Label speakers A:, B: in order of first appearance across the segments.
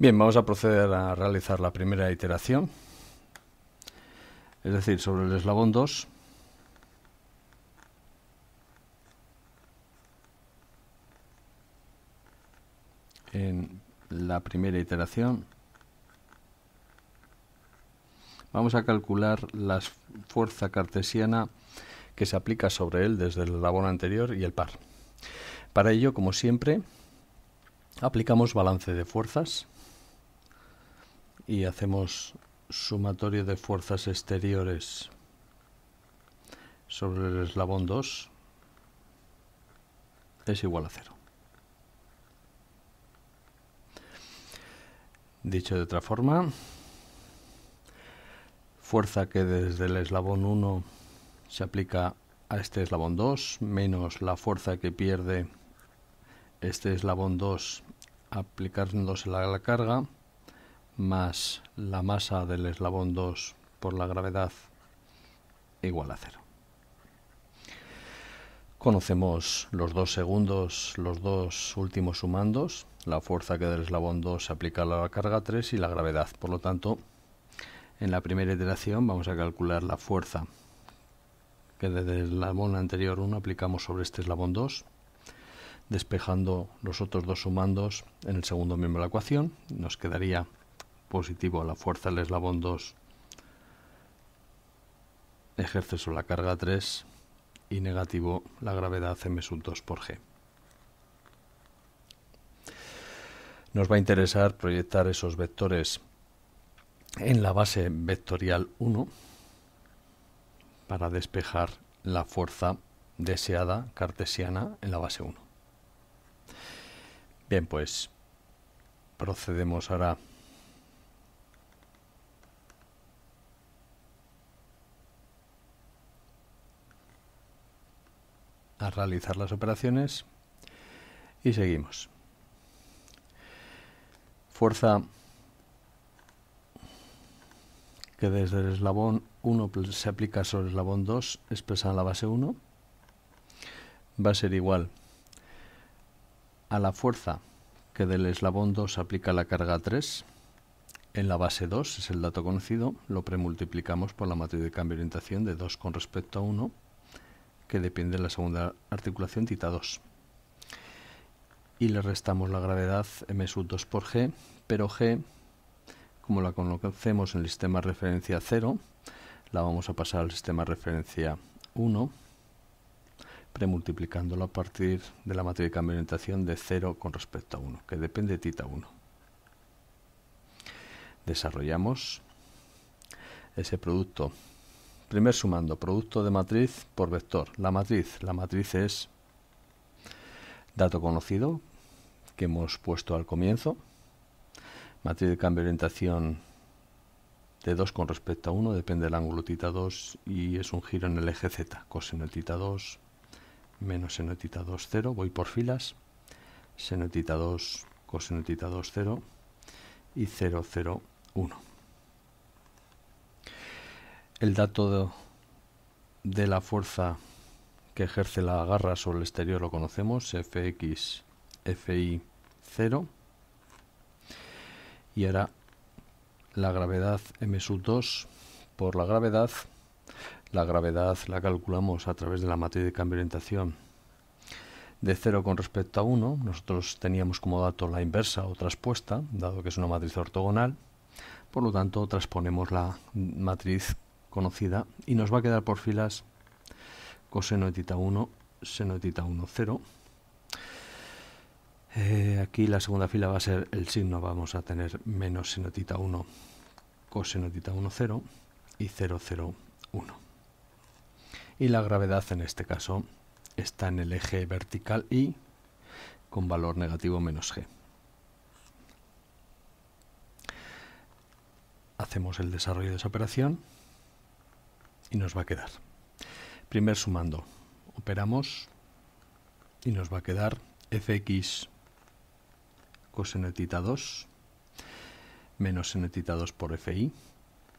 A: Bien, vamos a proceder a realizar la primera iteración, es decir, sobre el eslabón 2. En la primera iteración vamos a calcular la fuerza cartesiana que se aplica sobre él desde el eslabón anterior y el par. Para ello, como siempre, aplicamos balance de fuerzas y hacemos sumatorio de fuerzas exteriores sobre el eslabón 2 es igual a cero. Dicho de otra forma, fuerza que desde el eslabón 1 se aplica a este eslabón 2 menos la fuerza que pierde este eslabón 2 aplicándose la carga más la masa del eslabón 2 por la gravedad igual a cero. Conocemos los dos segundos, los dos últimos sumandos, la fuerza que del eslabón 2 se aplica a la carga 3 y la gravedad. Por lo tanto, en la primera iteración vamos a calcular la fuerza que desde el eslabón anterior 1 aplicamos sobre este eslabón 2, despejando los otros dos sumandos en el segundo miembro de la ecuación. Nos quedaría positivo a la fuerza del eslabón 2 ejerce sobre la carga 3 y negativo la gravedad m sub 2 por g. Nos va a interesar proyectar esos vectores en la base vectorial 1 para despejar la fuerza deseada cartesiana en la base 1. Bien, pues procedemos ahora a realizar las operaciones y seguimos. Fuerza que desde el eslabón 1 se aplica sobre el eslabón 2 expresada en la base 1 va a ser igual a la fuerza que del eslabón 2 se aplica la carga 3 en la base 2, es el dato conocido, lo premultiplicamos por la matriz de cambio de orientación de 2 con respecto a 1 que depende de la segunda articulación tita 2. Y le restamos la gravedad m sub 2 por g, pero g, como la conocemos en el sistema referencia 0, la vamos a pasar al sistema referencia 1, premultiplicándolo a partir de la matriz de cambio de orientación de 0 con respecto a 1, que depende de tita 1. Desarrollamos ese producto Primer sumando, producto de matriz por vector. La matriz, la matriz es dato conocido que hemos puesto al comienzo. Matriz de cambio de orientación de 2 con respecto a 1, depende del ángulo tita 2 y es un giro en el eje z. Coseno tita 2 menos seno tita 2, 0. Voy por filas. Seno tita 2, coseno tita 2, 0 y 0, 0, 1 el dato de, la fuerza que ejerce la garra sobre el exterior lo conocemos, Fx, Fi 0. Y ahora la gravedad m sub 2 por la gravedad. La gravedad la calculamos a través de la matriz de cambio de orientación de 0 con respecto a 1. Nosotros teníamos como dato la inversa o traspuesta, dado que es una matriz ortogonal. Por lo tanto, transponemos la matriz conocida y nos va a quedar por filas coseno de tita 1, seno de tita 1, 0. Eh, aquí la segunda fila va a ser el signo, vamos a tener menos seno de tita 1, coseno de tita 1, 0 y 0, 0, 1. Y la gravedad en este caso está en el eje vertical y con valor negativo menos g. Hacemos el desarrollo de esa operación y nos va a quedar. Primer sumando, operamos y nos va a quedar fx coseno tita 2 menos seno tita 2 por fi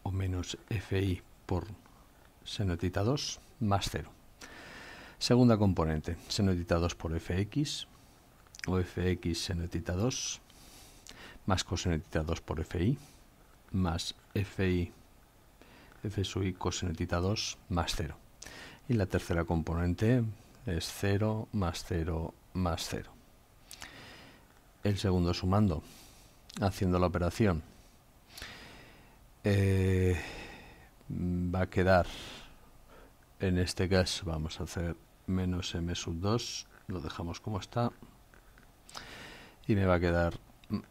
A: o menos fi por seno tita 2 más 0. Segunda componente, seno tita 2 por fx o fx seno tita 2 más cosinetita 2 por FI, más FI, F sub i cosinetita 2 más 0. Y la tercera componente es 0 más 0 más 0. El segundo sumando, haciendo la operación, eh, va a quedar, en este caso vamos a hacer menos m sub 2, lo dejamos como está, y me va a quedar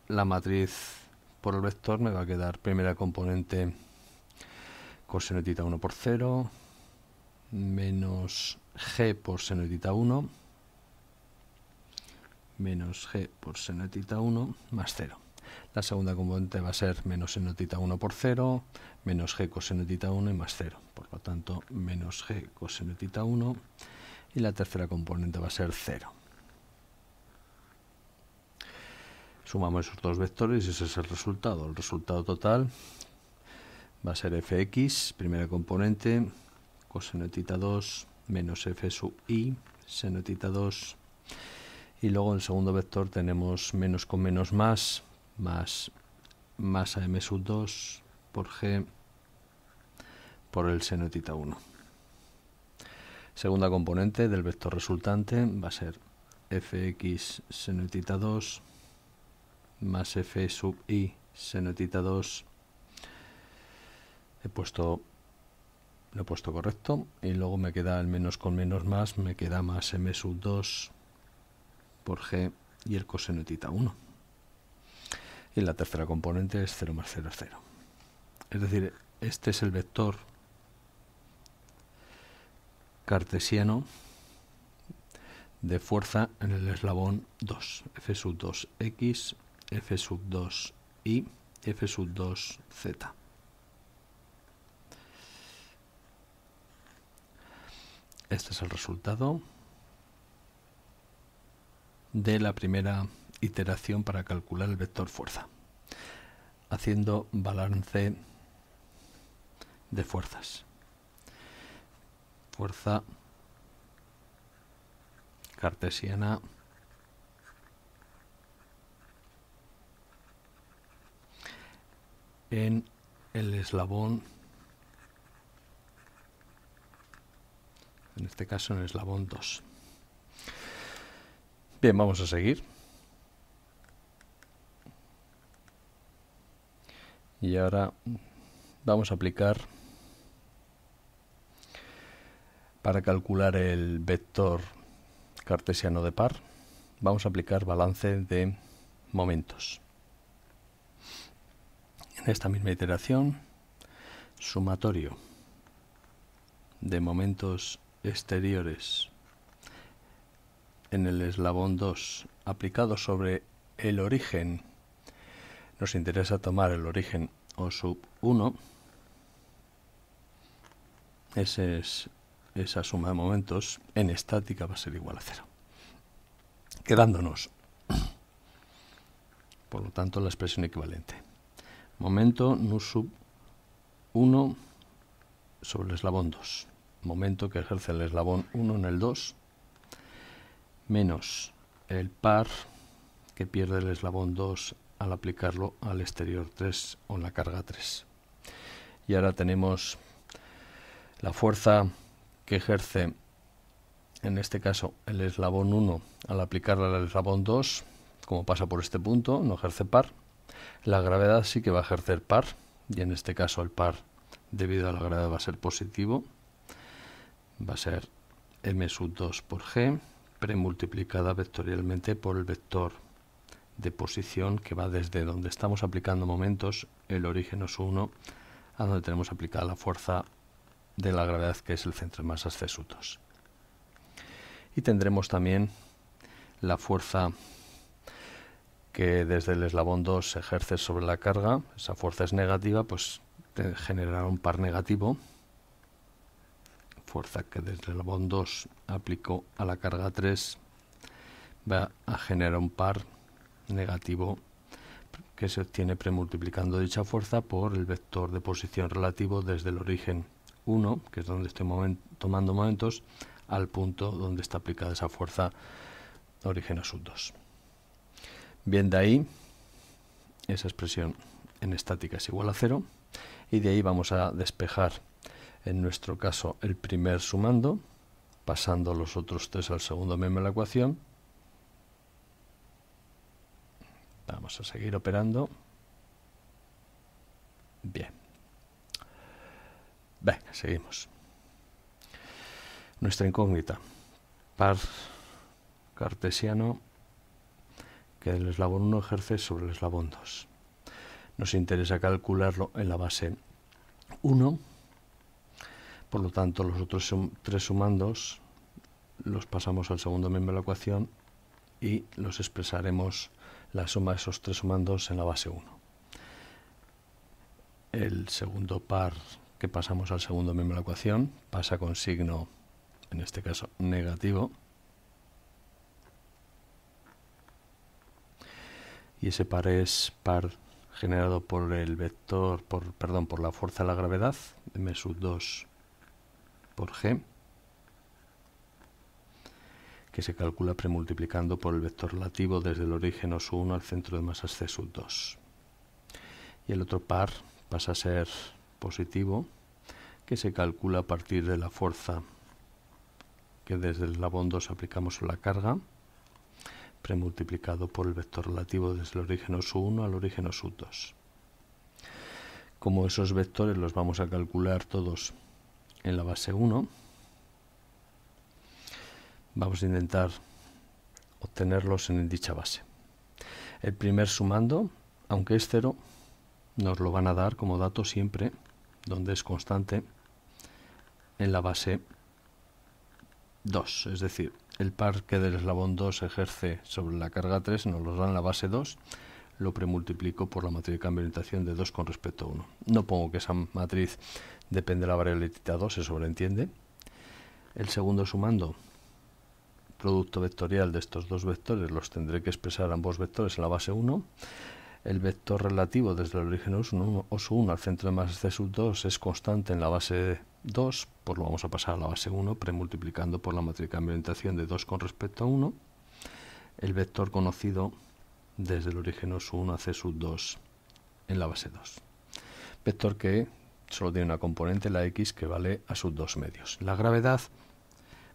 A: la matriz por el vector, me va a quedar primera componente cosinetita 1 por 0, menos g por senotita 1, menos g por senotita 1 más 0. La segunda componente va a ser menos senotita 1 por 0, menos g cosenotita 1 y más 0. Por lo tanto, menos g cosenotita 1 y la tercera componente va a ser 0. Sumamos esos dos vectores y ese es el resultado. El resultado total va a ser fx, primera componente, cosenotita 2 menos f sub i, senotita 2. Y luego en el segundo vector tenemos menos con menos más, más más a m sub 2 por g por el senotita 1. Segunda componente del vector resultante va a ser fx senotita 2 más f sub i senotita 2 he puesto lo he puesto correcto y luego me queda el menos con menos más me queda más m sub 2 por g y el cosenotita 1 y la tercera componente es 0 más 0 es 0 es decir este es el vector cartesiano de fuerza en el eslabón 2 f sub 2 x f sub 2 y f sub 2 z Este es el resultado de la primera iteración para calcular el vector fuerza, haciendo balance de fuerzas. Fuerza cartesiana en el eslabón en este caso en el eslabón 2. Bien, vamos a seguir. Y ahora vamos a aplicar para calcular el vector cartesiano de par, vamos a aplicar balance de momentos. En esta misma iteración, sumatorio de momentos exteriores. En el eslabón 2 aplicado sobre el origen, nos interesa tomar el origen O sub 1, ese es, esa suma de momentos en estática va a ser igual a cero. Quedándonos, por lo tanto, la expresión equivalente. Momento nu sub 1 sobre el eslabón 2 momento que ejerce el eslabón 1 en el 2, menos el par que pierde el eslabón 2 al aplicarlo al exterior 3 o en la carga 3. Y ahora tenemos la fuerza que ejerce en este caso el eslabón 1 al aplicarla al eslabón 2, como pasa por este punto, no ejerce par. La gravedad sí que va a ejercer par, y en este caso el par debido a la gravedad va a ser positivo, va a ser m sub 2 por g premultiplicada vectorialmente por el vector de posición que va desde donde estamos aplicando momentos, el origen os 1, a donde tenemos aplicada la fuerza de la gravedad que es el centro de masas C 2. Y tendremos también la fuerza que desde el eslabón 2 se ejerce sobre la carga, esa fuerza es negativa, pues generará un par negativo fuerza que desde el bond 2 aplicó a la carga 3 va a generar un par negativo que se obtiene premultiplicando dicha fuerza por el vector de posición relativo desde el origen 1, que es donde estoy tomando momentos, al punto donde está aplicada esa fuerza origen a sub 2. Bien, de ahí esa expresión en estática es igual a cero y de ahí vamos a despejar en nuestro caso el primer sumando pasando los otros tres al segundo miembro de la ecuación. Vamos a seguir operando. Bien. Venga seguimos. Nuestra incógnita. Par cartesiano que el eslabón 1 ejerce sobre el eslabón 2. Nos interesa calcularlo en la base 1, por lo tanto los otros tres sumandos los pasamos al segundo miembro de la ecuación y los expresaremos la suma de esos tres sumandos en la base 1. El segundo par que pasamos al segundo miembro de la ecuación pasa con signo, en este caso negativo, y ese par es par generado por el vector, por, perdón, por la fuerza de la gravedad, m sub 2 por g, que se calcula premultiplicando por el vector relativo desde el origen OSU 1 al centro de masas C sub 2. Y el otro par pasa a ser positivo, que se calcula a partir de la fuerza que desde el eslabón 2 aplicamos sobre la carga, premultiplicado por el vector relativo desde el origen OSU1 al origen OSU2. Como esos vectores los vamos a calcular todos en la base 1, vamos a intentar obtenerlos en dicha base. El primer sumando, aunque es cero, nos lo van a dar como dato siempre, donde es constante, en la base 2, es decir, el par que del eslabón 2 ejerce sobre la carga 3 nos lo da en la base 2, lo premultiplico por la matriz de cambio de orientación de 2 con respecto a 1. No pongo que esa matriz depende de la variable tita 2, se sobreentiende. El segundo sumando, producto vectorial de estos dos vectores, los tendré que expresar ambos vectores en la base 1. El vector relativo desde el origen OS1, 1 al centro de masa C sub 2 es constante en la base 2, pues lo vamos a pasar a la base 1 premultiplicando por la matriz de cambio de orientación de 2 con respecto a 1. El vector conocido desde el origen OS1 a C sub 2 en la base 2. Vector que solo tiene una componente, la x, que vale a sub 2 medios. La gravedad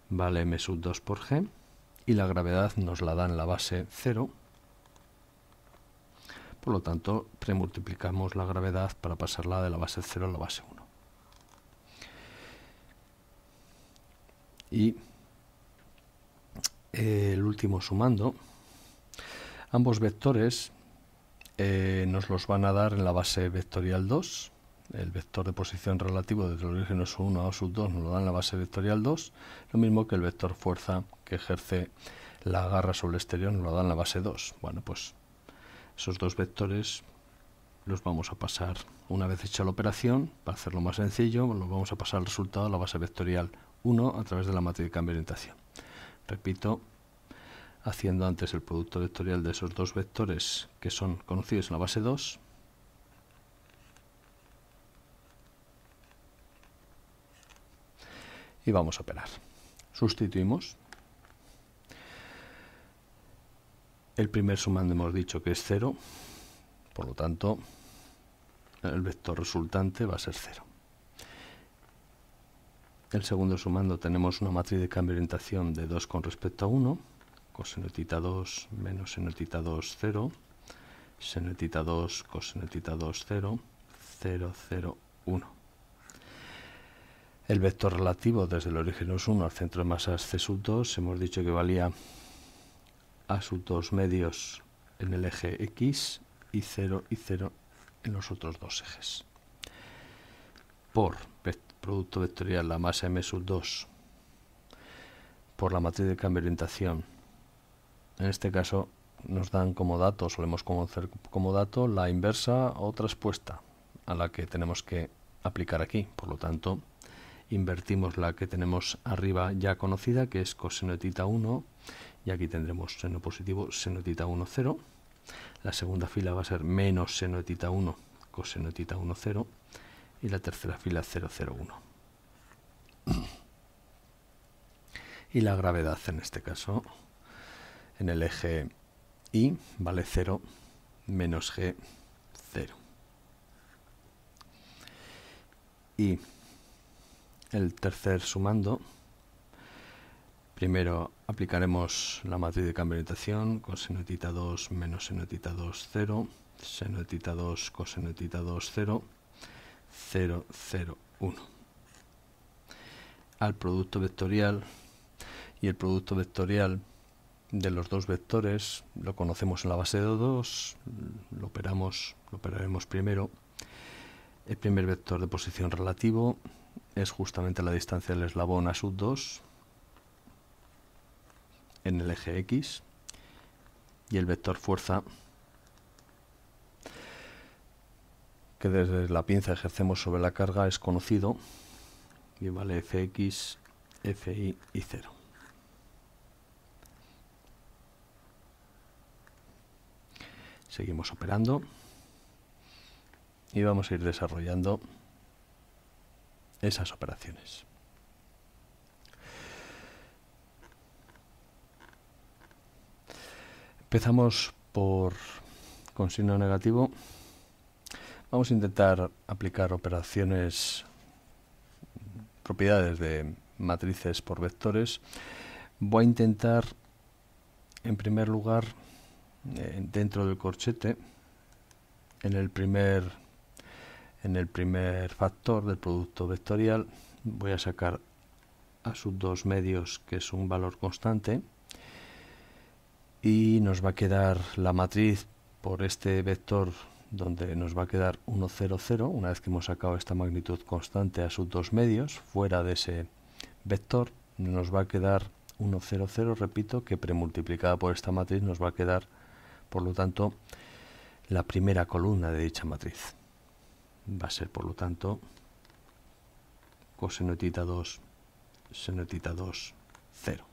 A: vale m sub 2 por g y la gravedad nos la da en la base 0 por lo tanto, premultiplicamos la gravedad para pasarla de la base 0 a la base 1. Y el último sumando, ambos vectores eh, nos los van a dar en la base vectorial 2. El vector de posición relativo desde el origen OS 1 a OS 2 nos lo da en la base vectorial 2, lo mismo que el vector fuerza que ejerce la garra sobre el exterior nos lo da en la base 2. Bueno, pues esos dos vectores los vamos a pasar una vez hecha la operación, para hacerlo más sencillo, los vamos a pasar el resultado a la base vectorial 1 a través de la matriz de cambio de orientación. Repito, haciendo antes el producto vectorial de esos dos vectores que son conocidos en la base 2, y vamos a operar. Sustituimos El primer sumando hemos dicho que es 0, por lo tanto el vector resultante va a ser 0. El segundo sumando tenemos una matriz de cambio de orientación de 2 con respecto a 1, coseno tita 2 menos seno tita 2, 0, seno tita 2, coseno tita 2, 0, 0, 0, 1. El vector relativo desde el origen 1 al centro de masas C sub 2 hemos dicho que valía a sus dos medios en el eje X y 0 y 0 en los otros dos ejes. Por producto vectorial la masa m sub 2 por la matriz de cambio de orientación. En este caso nos dan como dato, solemos conocer como dato la inversa o traspuesta a la que tenemos que aplicar aquí. Por lo tanto, invertimos la que tenemos arriba ya conocida, que es coseno de tita 1 y aquí tendremos seno positivo, seno de tita 1, 0. La segunda fila va a ser menos seno de tita 1, coseno de tita 1, 0. Y la tercera fila 0, 0, 1. Y la gravedad en este caso, en el eje Y, vale 0 menos G 0. Y el tercer sumando, primero aplicaremos la matriz de cambio de orientación, coseno de tita 2 menos seno de tita 2, 0, seno de tita 2, coseno de tita 2, 0, 0, 0, 1. Al producto vectorial y el producto vectorial de los dos vectores lo conocemos en la base de 2, lo operamos, lo operaremos primero. El primer vector de posición relativo es justamente la distancia del eslabón a sub 2 en el eje X y el vector fuerza que desde la pinza ejercemos sobre la carga es conocido y vale Fx, Fi y 0. Seguimos operando y vamos a ir desarrollando esas operaciones. Empezamos por con signo negativo. Vamos a intentar aplicar operaciones, propiedades de matrices por vectores. Voy a intentar, en primer lugar, eh, dentro del corchete, en el primer en el primer factor del producto vectorial voy a sacar a sus dos medios que es un valor constante y nos va a quedar la matriz por este vector donde nos va a quedar 1, 0, 0 una vez que hemos sacado esta magnitud constante a sus dos medios fuera de ese vector nos va a quedar 1, 0, 0 repito que premultiplicada por esta matriz nos va a quedar por lo tanto la primera columna de dicha matriz va a ser por lo tanto coseno de 2 seno de 2 0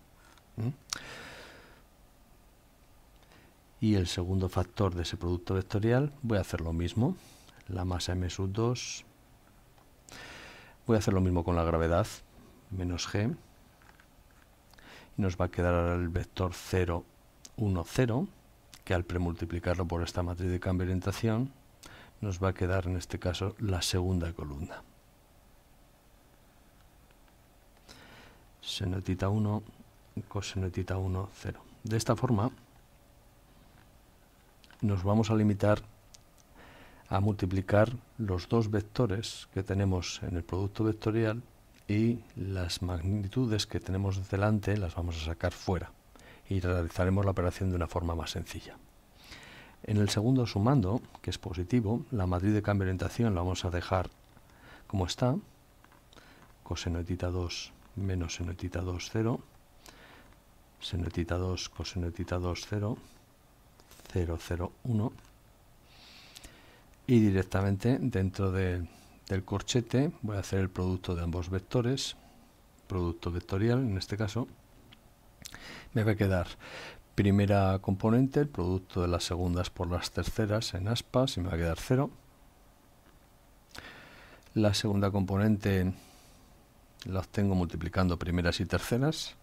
A: y el segundo factor de ese producto vectorial voy a hacer lo mismo la masa m sub 2 voy a hacer lo mismo con la gravedad menos g y nos va a quedar el vector 0 1 0 que al premultiplicarlo por esta matriz de cambio de orientación nos va a quedar en este caso la segunda columna. Senotita 1, cosenotita 1, 0. De esta forma nos vamos a limitar a multiplicar los dos vectores que tenemos en el producto vectorial y las magnitudes que tenemos delante las vamos a sacar fuera y realizaremos la operación de una forma más sencilla. En el segundo sumando, que es positivo, la matriz de cambio de orientación la vamos a dejar como está, coseno de 2 menos seno de 2, 0, seno de 2, coseno de 2, 0, 0, 0, 1, y directamente dentro del corchete voy a hacer el producto de ambos vectores, producto vectorial en este caso, me va a quedar primera componente, el producto de las segundas por las terceras en aspas, y me va a quedar 0. La segunda componente la obtengo multiplicando primeras y terceras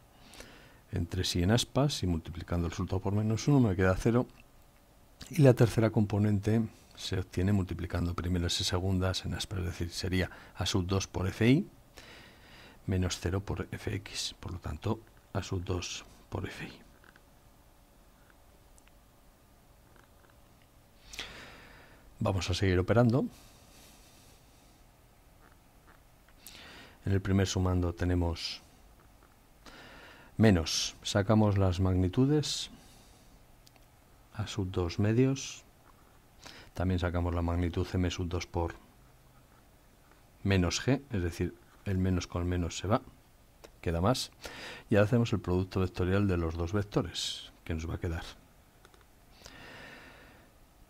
A: entre sí en aspas y multiplicando el resultado por menos 1 me queda 0. Y la tercera componente se obtiene multiplicando primeras y segundas en aspas, es decir, sería a sub 2 por fi menos 0 por fx, por lo tanto a sub 2 por fi. Vamos a seguir operando. En el primer sumando tenemos menos. Sacamos las magnitudes a sub 2 medios. También sacamos la magnitud m sub 2 por menos g, es decir, el menos con menos se va, queda más. Y ahora hacemos el producto vectorial de los dos vectores, que nos va a quedar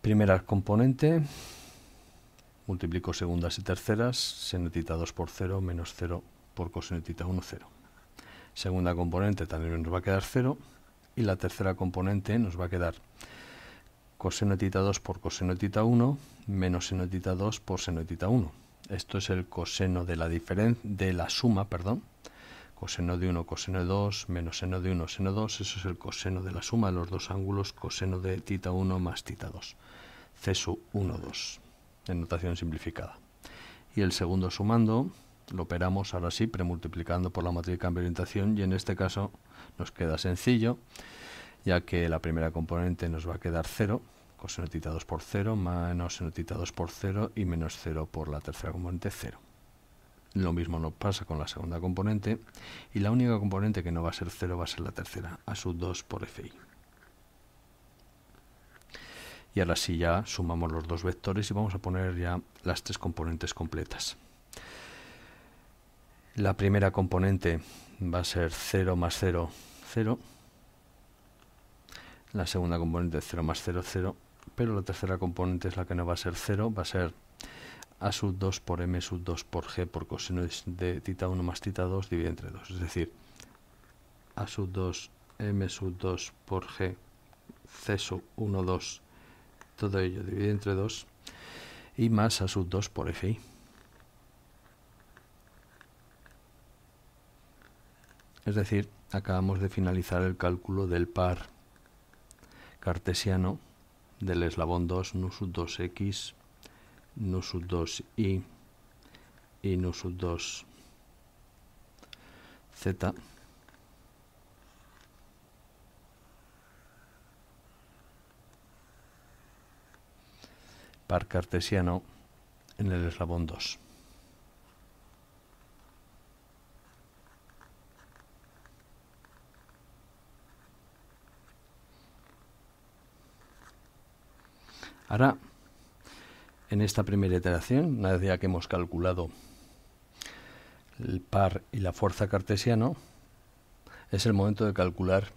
A: Primera componente, multiplico segundas y terceras, senetita 2 por 0 menos 0 por cosenetita 1, 0. Segunda componente también nos va a quedar 0 y la tercera componente nos va a quedar cosenetita 2 por cosenetita 1 menos senetita 2 por senetita 1. Esto es el coseno de la de la suma, perdón, coseno de 1, coseno de 2, menos seno de 1, seno de 2, eso es el coseno de la suma de los dos ángulos, coseno de tita 1 más tita 2. C 1, 2. en notación simplificada. Y el segundo sumando lo operamos ahora sí premultiplicando por la matriz de cambio de orientación y en este caso nos queda sencillo ya que la primera componente nos va a quedar 0 coseno de 2 por 0 menos seno 2 por 0 y menos 0 por la tercera componente 0. Lo mismo nos pasa con la segunda componente y la única componente que no va a ser 0 va a ser la tercera, a sub 2 por fi. Y ahora sí ya sumamos los dos vectores y vamos a poner ya las tres componentes completas. La primera componente va a ser 0 más 0, 0. La segunda componente 0 más 0, 0. Pero la tercera componente es la que no va a ser 0, va a ser a sub 2 por m sub 2 por g por coseno de tita 1 más tita 2 dividido entre 2. Es decir, a sub 2 m sub 2 por g c sub 1, 2, todo ello dividido entre 2 y más a sub 2 por fi. Es decir, acabamos de finalizar el cálculo del par cartesiano del eslabón 2 nu sub 2x sub 2i y sub 2 z par cartesiano en el eslabón 2. Ahora, en esta primera iteración, una vez ya que hemos calculado el par y la fuerza cartesiano, es el momento de calcular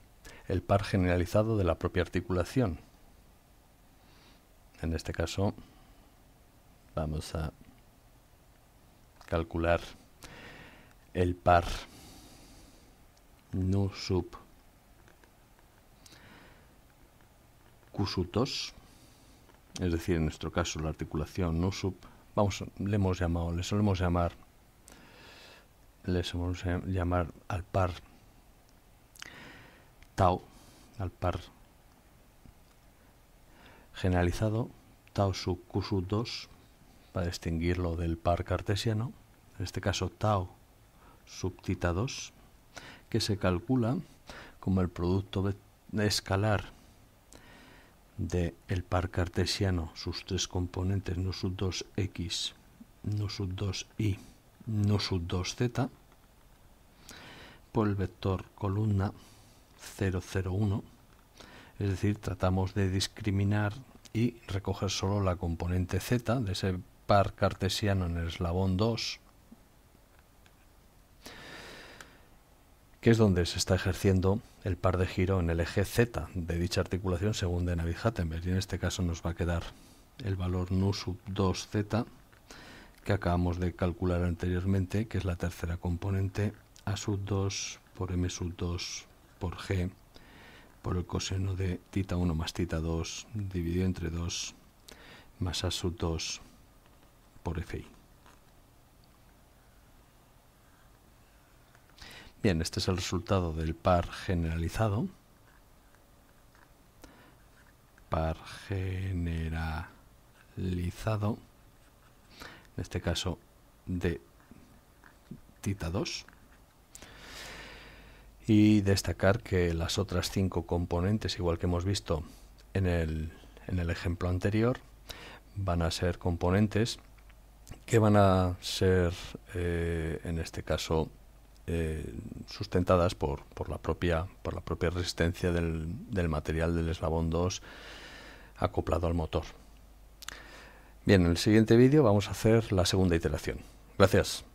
A: el par generalizado de la propia articulación. En este caso, vamos a calcular el par nu sub q sub 2 es decir, en nuestro caso la articulación no sub, vamos, le hemos llamado, le solemos llamar, le solemos llamar al par tau, al par generalizado, tau sub q sub 2, para distinguirlo del par cartesiano, en este caso tau sub tita 2, que se calcula como el producto escalar de el par cartesiano, sus tres componentes, no sub 2x, no sub 2y, no sub 2z, por el vector columna 001, es decir, tratamos de discriminar y recoger solo la componente z de ese par cartesiano en el eslabón 2, que es donde se está ejerciendo el par de giro en el eje Z de dicha articulación según de Navid-Hattenberg. Y en este caso nos va a quedar el valor nu sub 2z que acabamos de calcular anteriormente, que es la tercera componente, a sub 2 por m sub 2 por g por el coseno de tita 1 más tita 2 dividido entre 2 más a sub 2 por fi. Bien, este es el resultado del par generalizado. Par generalizado, en este caso de tita 2. Y destacar que las otras cinco componentes, igual que hemos visto en el, en el ejemplo anterior, van a ser componentes que van a ser, eh, en este caso, eh, sustentadas por, por, la propia, por la propia resistencia del, del material del eslabón 2 acoplado al motor. Bien, en el siguiente vídeo vamos a hacer la segunda iteración. Gracias.